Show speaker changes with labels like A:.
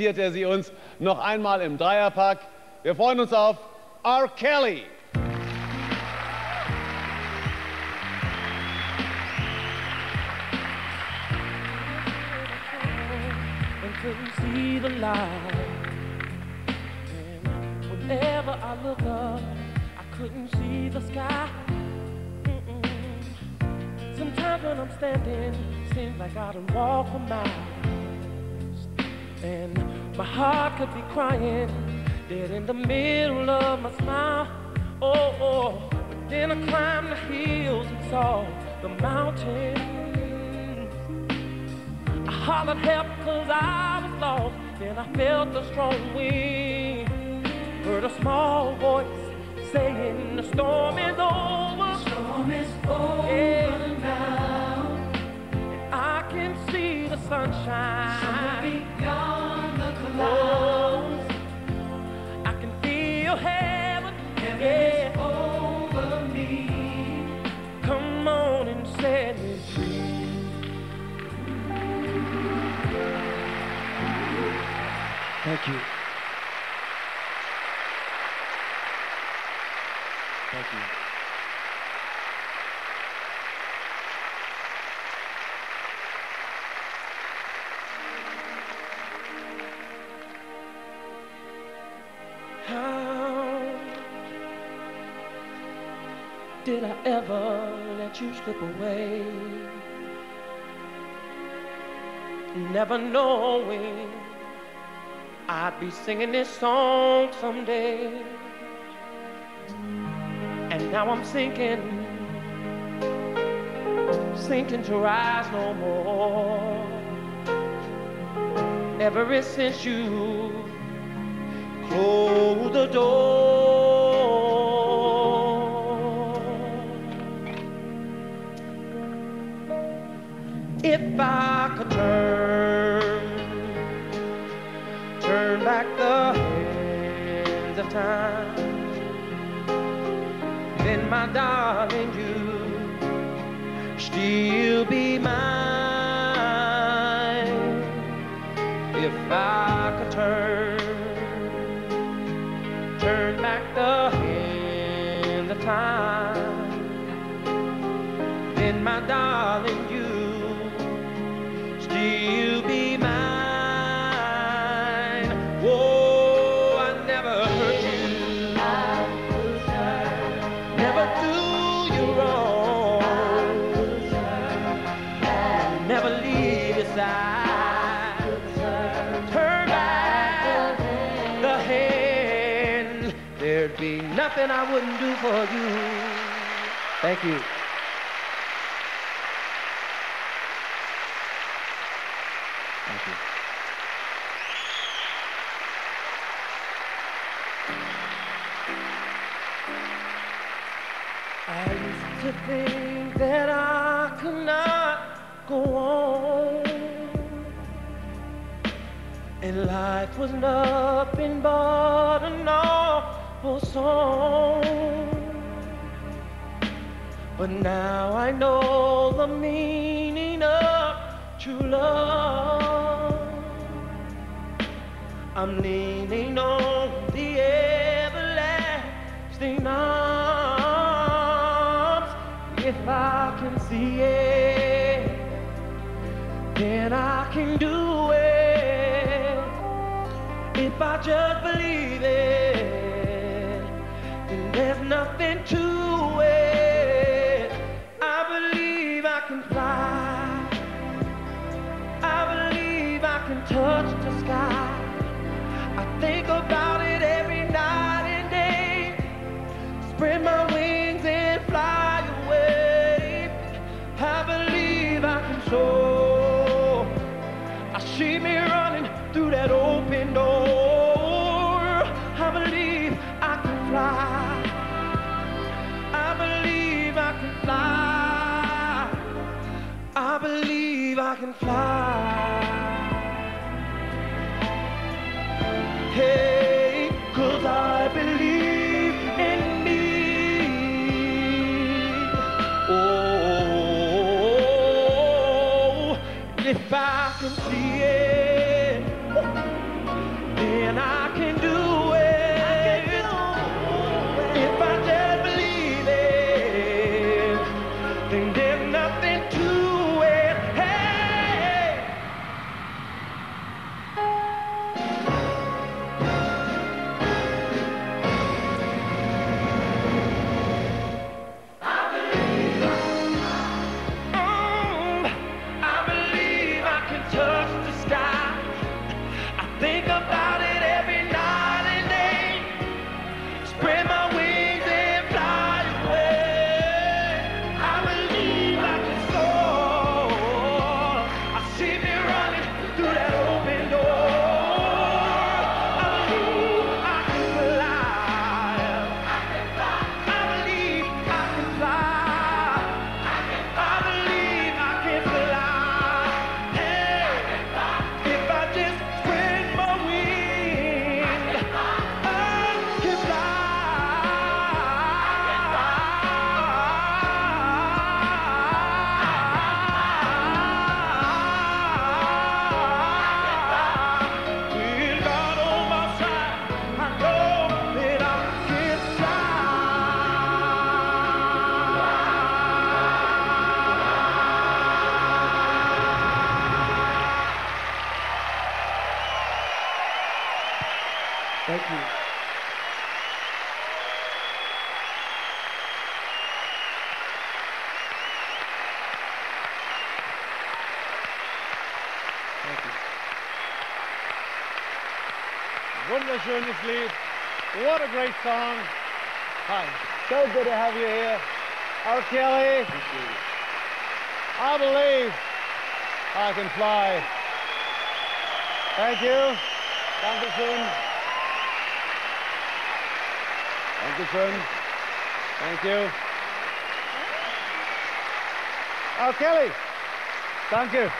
A: präsentiert er sie uns noch einmal im Dreierpack. Wir freuen uns auf R. Kelly.
B: Sometimes when I'm standing, seems like I don't walk for miles. And my heart could be crying, dead in the middle of my smile. Oh, oh. But then I climbed the hills and saw the mountains. I hollered help cause I was lost. Then I felt a strong wind. Heard a small voice saying the storm is over.
C: Storm is over
B: Yeah.
C: now.
B: I can see the sunshine.
D: Thank you. Thank you.
B: How did I ever let you slip away? Never knowing I'd be singing this song someday. And now I'm sinking, sinking to rise no more. Ever since you closed the door. If I back the hands of time, then my darling, you still be mine. If I could turn turn back the hands of time, There'd be nothing I wouldn't do for you. Thank you.
D: Thank you.
B: I used to think that I could not go on. And life was nothing but an awful song. But now I know the meaning of true love. I'm leaning on the everlasting arms. If I can see it, just believe it, then there's nothing to fly. I believe in me. Oh, if I can see
A: wunderschönes Lied. What a great song. Hi. So good to have you here. R. Kelly. I believe I can fly. Thank you. Thank you, Dankeschön. Thank you. R. Kelly. Thank you.